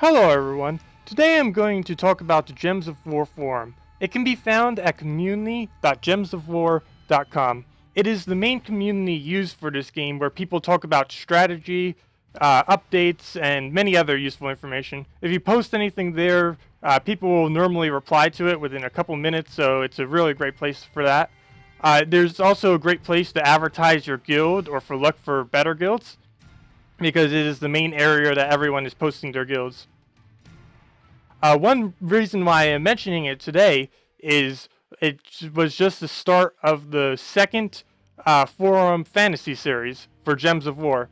Hello everyone. Today I'm going to talk about the Gems of War forum. It can be found at community.gemsofwar.com. It is the main community used for this game where people talk about strategy, uh, updates, and many other useful information. If you post anything there, uh, people will normally reply to it within a couple minutes, so it's a really great place for that. Uh, there's also a great place to advertise your guild or for look for better guilds because it is the main area that everyone is posting their guilds. Uh, one reason why I'm mentioning it today is it was just the start of the second uh, Forum Fantasy series for Gems of War.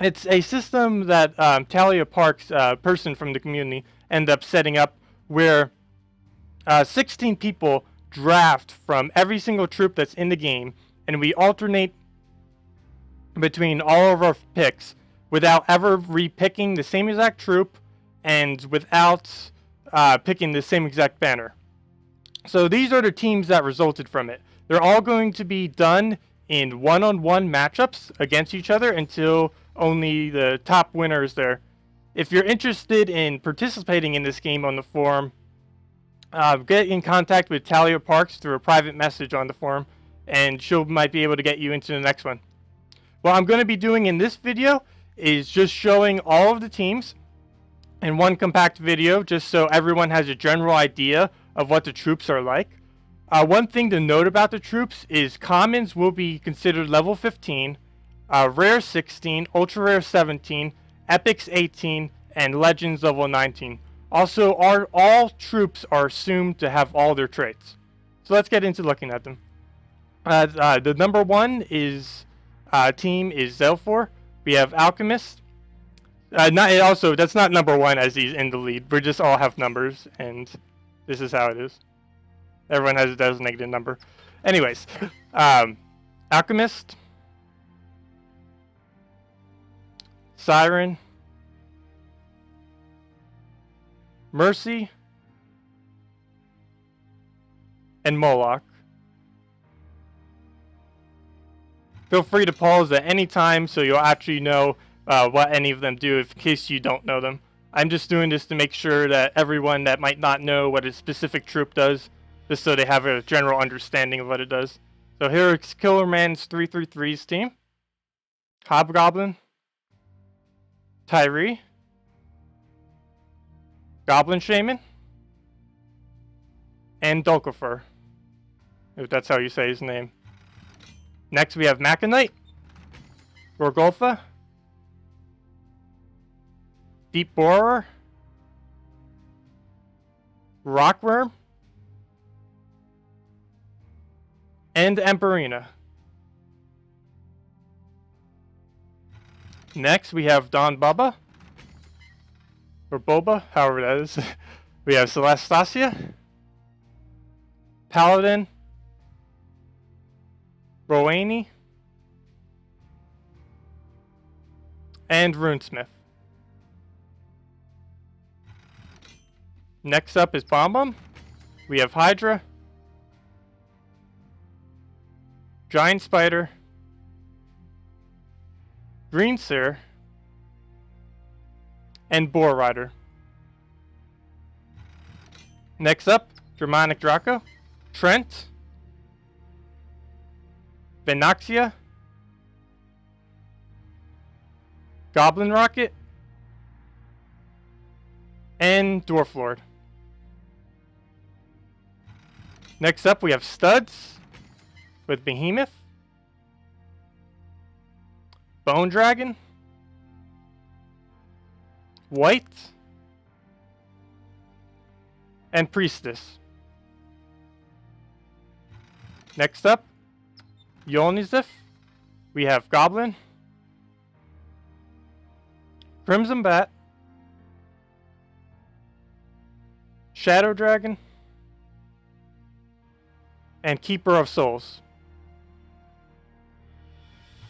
It's a system that um, Talia Parks, a uh, person from the community, ended up setting up where uh, 16 people draft from every single troop that's in the game, and we alternate between all of our picks without ever re-picking the same exact troop and without uh, picking the same exact banner. So these are the teams that resulted from it. They're all going to be done in one-on-one matchups against each other until only the top winner is there. If you're interested in participating in this game on the forum, uh, get in contact with Talia Parks through a private message on the forum, and she might be able to get you into the next one. What I'm going to be doing in this video is just showing all of the teams in one compact video, just so everyone has a general idea of what the troops are like. Uh, one thing to note about the troops is commons will be considered level 15, uh, rare 16, ultra rare 17, epics 18, and legends level 19. Also, our, all troops are assumed to have all their traits. So let's get into looking at them. Uh, uh, the number one is uh, team is Zelfor. We have Alchemist. Uh, not also that's not number one as he's in the lead. We just all have numbers, and this is how it is. Everyone has a designated number. Anyways, um, Alchemist, Siren, Mercy, and Moloch. Feel free to pause at any time so you'll actually know uh, what any of them do in case you don't know them. I'm just doing this to make sure that everyone that might not know what a specific troop does, just so they have a general understanding of what it does. So here is Killer Man's 333's team. Hobgoblin. Tyri. Goblin Shaman, and Dulcifer, if that's how you say his name. Next we have Maconite, Gorgotha, Deep Borer, Rockworm, and Emperina. Next we have Don Baba, or Boba, however that is. we have Celestasia, Paladin, Rowanne, and Runesmith. Next up is Bomb Bomb. We have Hydra, Giant Spider, Green Seer, and Boar Rider. Next up, Germanic Draco, Trent, Venoxia, Goblin Rocket, and Dwarf Lord. Next up, we have Studs with Behemoth, Bone Dragon, White, and Priestess. Next up, Yolnizif. We have Goblin, Crimson Bat, Shadow Dragon, and Keeper of Souls.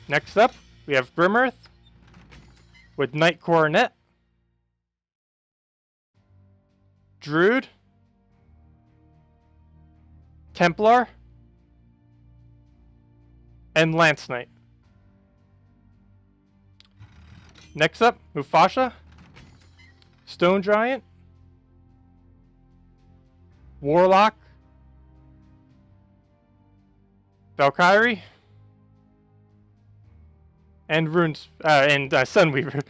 Next up, we have Grimearth with Knight Coronet, Druid, Templar, and Lance Knight. Next up, Mufasha, Stone Giant, Warlock, Valkyrie, and Runes uh, and uh, Sunweaver.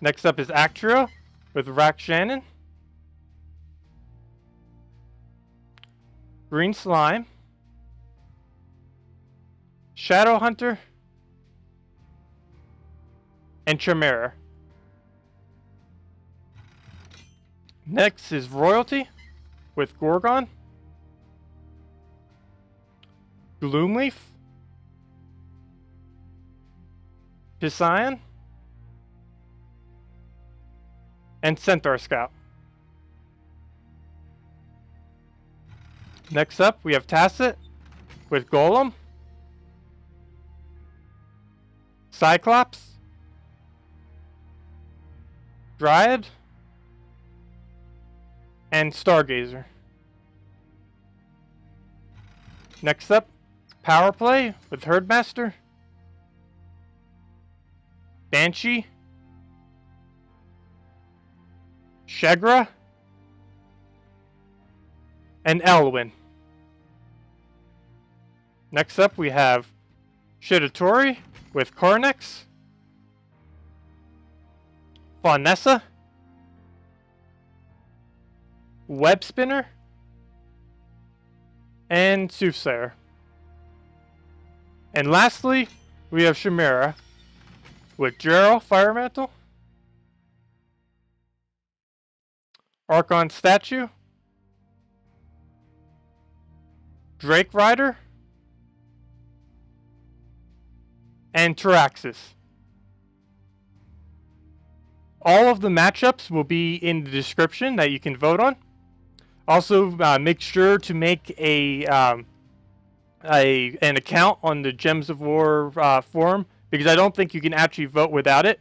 Next up is Actrio with Rack Shannon, Green Slime, Shadow Hunter, and Chimera. Next is Royalty with Gorgon, Gloomleaf, Psion, and Centaur Scout. Next up, we have Tacet with Golem, Cyclops, Dryad, and Stargazer. Next up, Power Play with Herdmaster, Banshee, Shegra, and Elwyn. Next up, we have Shiratori with Coronex, Faunessa, Web Spinner, and Soothsayer. And lastly, we have Chimera with Jero Fire Mantle, Archon Statue, Drake Rider, and Taraxis. All of the matchups will be in the description that you can vote on. Also, uh, make sure to make a, um, a an account on the Gems of War uh, forum because I don't think you can actually vote without it.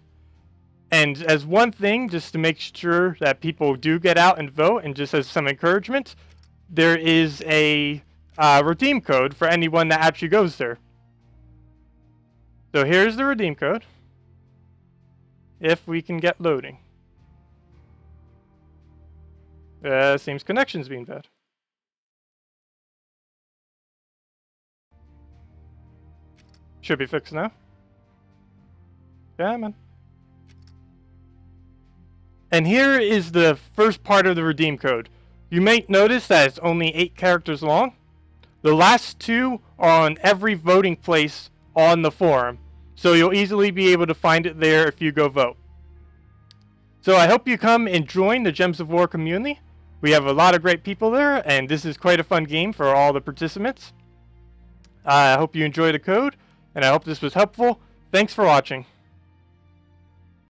And as one thing, just to make sure that people do get out and vote, and just as some encouragement, there is a uh, redeem code for anyone that actually goes there. So here's the redeem code. If we can get loading. Uh, seems connection's being bad. Should be fixed now. Yeah, man. And here is the first part of the redeem code. You may notice that it's only 8 characters long. The last two are on every voting place on the forum. So you'll easily be able to find it there if you go vote. So I hope you come and join the Gems of War community. We have a lot of great people there, and this is quite a fun game for all the participants. I hope you enjoy the code, and I hope this was helpful. Thanks for watching.